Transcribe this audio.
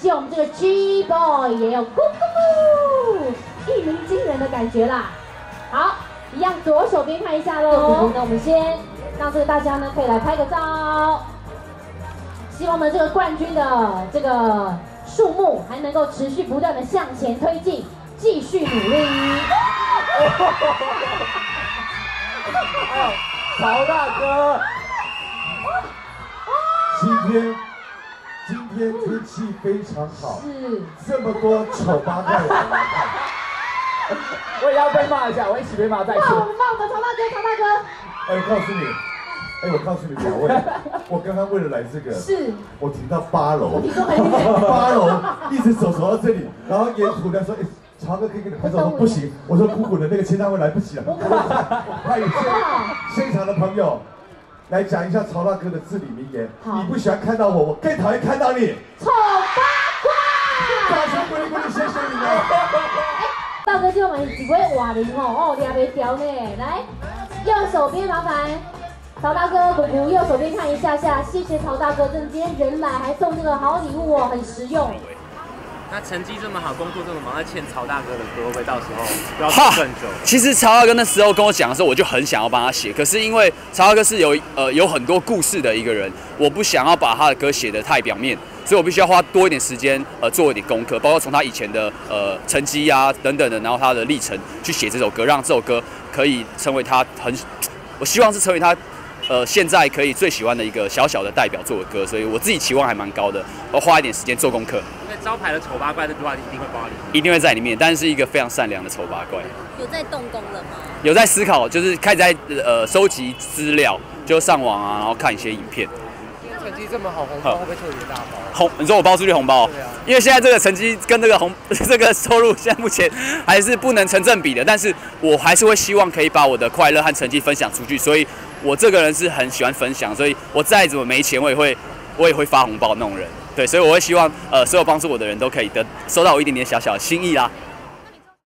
希望我们这个 G Boy 也有咕咕咕一鸣惊人的感觉啦。好，一样左手边看一下喽。那我们先让这个大家呢可以来拍个照。希望我们这个冠军的这个数目还能够持续不断的向前推进，继续努力。曹大哥，今天今天天气非常好，是。这么多丑八怪，我 也要被骂一下，我一起被骂再哇，我。们骂我们曹大哥，曹大哥。哎，我告诉你，哎，我告诉你两位，我刚刚为了来这个，是，我停到八楼，你说很，八楼一直走走到这里，然后沿途他说，哎，曹哥可以给你拍照，我说不行，我说姑姑的那个签唱会来不及了，他有现现场的朋友。来讲一下曹大哥的至理名言。好你不喜欢看到我，我更讨厌看到你。丑八怪。掌声鼓励鼓励，谢谢你们。大哥就买几位瓦林哦，哦，俩没调呢。来，右手边麻烦曹大哥，姑姑右手边看一下下，谢谢曹大哥，真的今天人来还送这个好礼物哦，很实用。那成绩这么好，工作这么忙，那欠曹大哥的歌会不会到时候不要哈等更久？其实曹大哥那时候跟我讲的时候，我就很想要帮他写，可是因为曹大哥是有呃有很多故事的一个人，我不想要把他的歌写得太表面，所以我必须要花多一点时间呃做一点功课，包括从他以前的呃成绩啊等等的，然后他的历程去写这首歌，让这首歌可以成为他很，我希望是成为他。呃，现在可以最喜欢的一个小小的代表作的歌，所以我自己期望还蛮高的，我花一点时间做功课，因为招牌的丑八怪这句话一定会包里。一定会在里面，但是一个非常善良的丑八怪。有在动工了吗？有在思考，就是开始在呃收集资料，就上网啊，然后看一些影片。成绩这么好，红包会不会特别大包？红，你说我包出去红包？对啊因为现在这个成绩跟这个红 这个收入，现在目前还是不能成正比的。但是我还是会希望可以把我的快乐和成绩分享出去，所以我这个人是很喜欢分享，所以我再怎么没钱，我也会我也会发红包那种人。对，所以我会希望呃所有帮助我的人都可以得收到我一点点小小的心意啦。